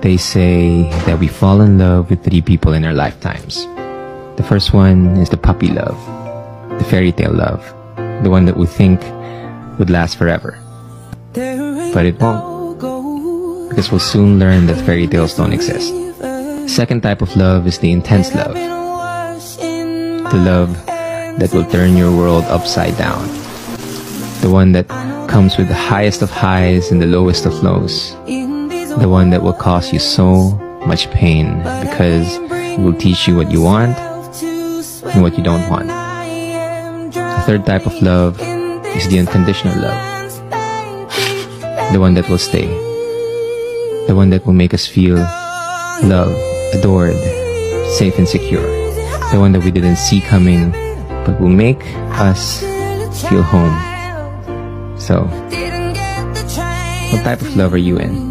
They say that we fall in love with three people in our lifetimes. The first one is the puppy love, the fairy tale love, the one that we think would last forever. But it won't, because we'll soon learn that fairy tales don't exist. Second type of love is the intense love, the love that will turn your world upside down, the one that comes with the highest of highs and the lowest of lows the one that will cause you so much pain because it will teach you what you want and what you don't want. The third type of love is the unconditional love. The one that will stay. The one that will make us feel loved, adored, safe and secure. The one that we didn't see coming but will make us feel home. So, what type of love are you in?